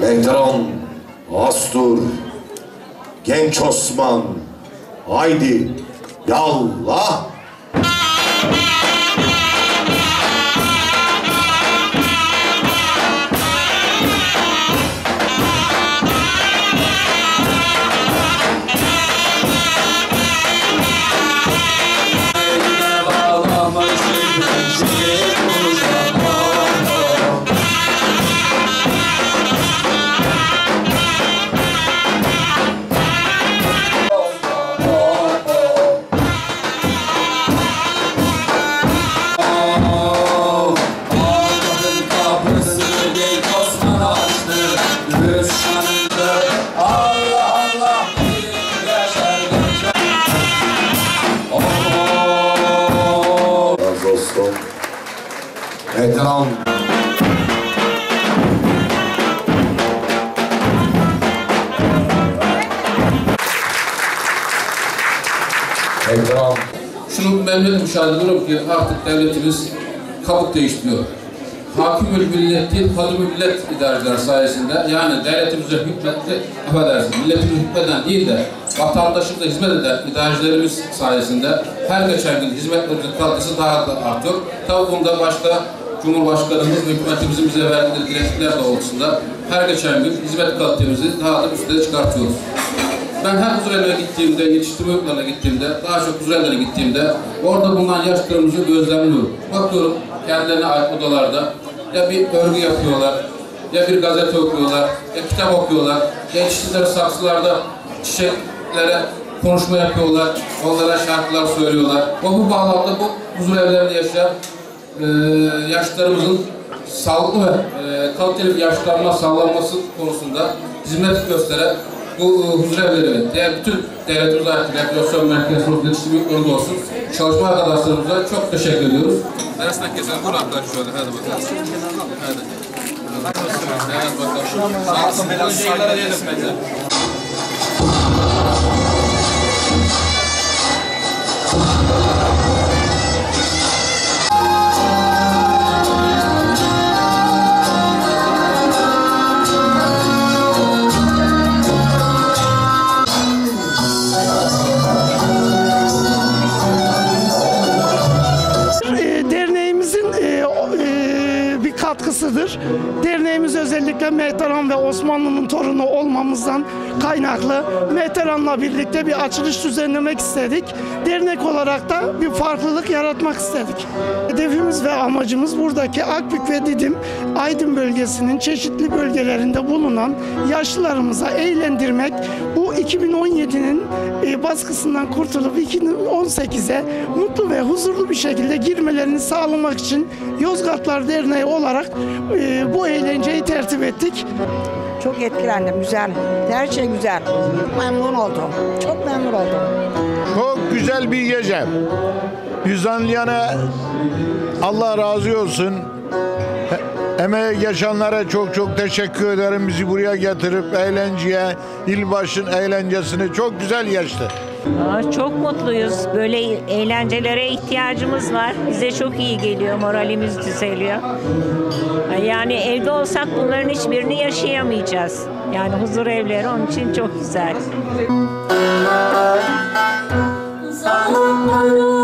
Veteran, Astur, Genç Osman, haydi yallah. Veteran. Veteran. Şunu memnun müşahede ediyorum ki artık devletimiz kabuk değiştiriyor. Hakimül millet değil, kadımül millet idareciler sayesinde yani devletimize hükmetli, affedersin, milletimize hükmeden değil de vatandaşımıza hizmet eden idarecilerimiz sayesinde her geçen gün hizmetlerimizin kalitesi daha da artıyor. Tabi bunda başta Cumhurbaşkanımız ve hükümetimizin bize verdiği direktifler doğrultusunda her geçen gün hizmet kalitemizi daha da üstüne çıkartıyoruz. Ben her huzurevine gittiğimde, yetiştirme yurtlarına gittiğimde, daha çok huzurevlerine gittiğimde orada bulunan yaşlarımızı gözlemliyorum. Bakıyorum kendilerine ait odalarda ya bir örgü yapıyorlar, ya bir gazete okuyorlar, ya kitap okuyorlar, ya yetiştirdikleri saksılarda çiçeklere konuşma yapıyorlar, onlara şarkılar söylüyorlar. O bu bağlamda bu huzurevlerinde yaşayan e, yaşlarımızın sağlıklı ve e, kaliteli bir yaşlanma sağlanması konusunda hizmet gösteren bu e, huzurevleri ve diğer bütün devletimiz ait rehabilitasyon merkezi olsun, yetiştirme yurtlarında olsun çalışma arkadaşlarımıza çok teşekkür ediyoruz. Dersten keselim. Vur arkadaş şöyle. Hadi bakalım. Hadi. Hadi bakalım. Sağ olsun. Öncelikler diyelim bence. Katkısıdır. Derneğimiz özellikle Mehteran ve Osmanlı'nın torunu olmamızdan kaynaklı Mehteran'la birlikte bir açılış düzenlemek istedik. Dernek olarak da bir farklılık yaratmak istedik. Hedefimiz ve amacımız buradaki Akbük ve Didim Aydın bölgesinin çeşitli bölgelerinde bulunan yaşlılarımıza eğlendirmek. Bu 2017'nin e, baskısından kurtulup 2018'e mutlu ve huzurlu bir şekilde girmelerini sağlamak için Yozgatlar Derneği olarak e, bu eğlenceyi tertip ettik. Çok etkilendim, güzel. Her şey güzel. Memnun oldum. Çok memnun oldum. Çok güzel bir gece. Düzenleyene Allah razı olsun. E- Emeğe geçenlere çok çok teşekkür ederim. Bizi buraya getirip eğlenceye, ilbaşın eğlencesini çok güzel geçti. Aa, Çok mutluyuz. Böyle eğlencelere ihtiyacımız var. Bize çok iyi geliyor. Moralimiz düzeliyor. Yani evde olsak bunların hiçbirini yaşayamayacağız. Yani huzur evleri onun için çok güzel. Zalimlerin